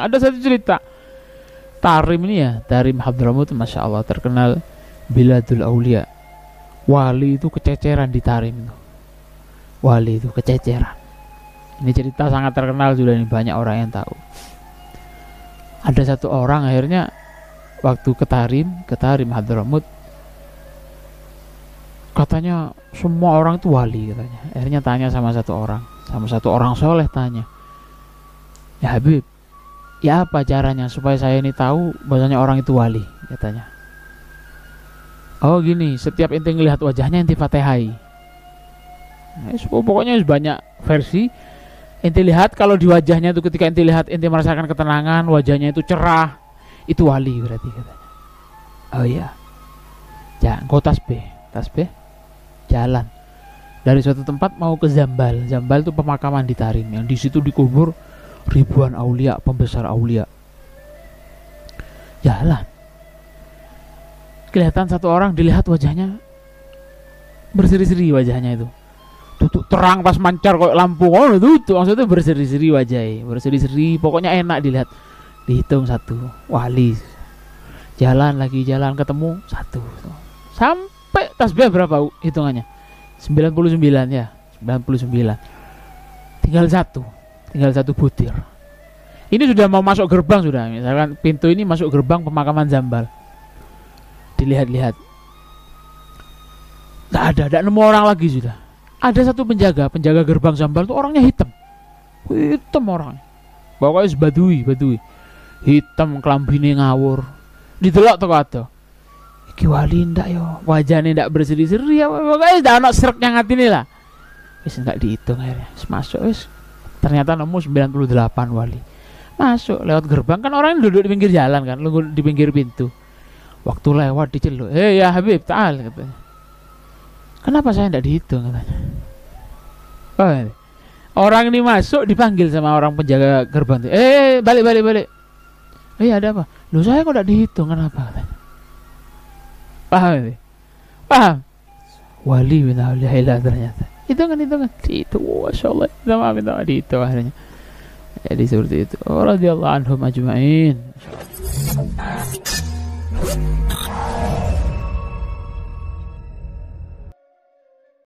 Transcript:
Ada satu cerita. Tarim ini ya Tarim Hadramut Masya Allah terkenal Biladul Aulia. Wali itu kececeran di Tarim itu. Wali itu kececeran. Ini cerita sangat terkenal sudah ini banyak orang yang tahu. Ada satu orang akhirnya Waktu ke Tarim Ke Tarim Hadramut Katanya semua orang itu wali katanya. Akhirnya tanya sama satu orang. Sama satu orang soleh tanya. Ya Habib ya apa caranya supaya saya ini tahu bahwasanya orang itu wali? katanya oh gini setiap inti ngelihat wajahnya inti fatihai nah, pokoknya banyak versi. Inti lihat kalau di wajahnya itu ketika inti lihat inti merasakan ketenangan wajahnya itu cerah itu wali berarti katanya. Oh iya. Jangan kau tasbih. Tasbih jalan dari suatu tempat mau ke Zambal Zambal itu pemakaman di Tarim yang di situ dikubur ribuan aulia, pembesar aulia. Jalan. Kelihatan satu orang dilihat wajahnya berseri-seri wajahnya itu. Tutup terang pas mancar kok lampu oh itu maksudnya berseri-seri wajahnya, berseri-seri pokoknya enak dilihat. Dihitung satu, wali. Jalan lagi jalan ketemu satu. Sampai tasbih berapa hitungannya? 99 ya, 99. Tinggal satu. Tinggal satu butir. Ini sudah mau masuk gerbang sudah. Misalkan pintu ini masuk gerbang pemakaman Zambal. Dilihat-lihat. Nggak ada ada nemu orang lagi sudah. Ada satu penjaga penjaga gerbang Zambal itu orangnya hitam. Hitam orang. Pokoknya badui badui hitam kelambine ngawur. Didelok tuh ada iki wali ndak yo. Wajahnya ndak berseri-seri ya. Pokoknya udah anak serak yang hati lah. Wis nggak dihitung akhirnya. Masuk wis. Ternyata nemu 98 wali. Masuk lewat gerbang. Kan orang duduk di pinggir jalan kan lu di pinggir pintu. Waktu lewat diceluk. Hei ya Habib taal katanya kenapa saya tidak dihitung? katanya. Oh, orang ini masuk dipanggil sama orang penjaga gerbang eh balik balik balik. Eh ada apa? Lu saya kok tidak dihitung kenapa? katanya paham ini? Paham? Wali min ternyata. Itu kan itu masya Allah. Kita maaf minta itu akhirnya. Jadi seperti itu. Radhiyallahu anhum ajma'in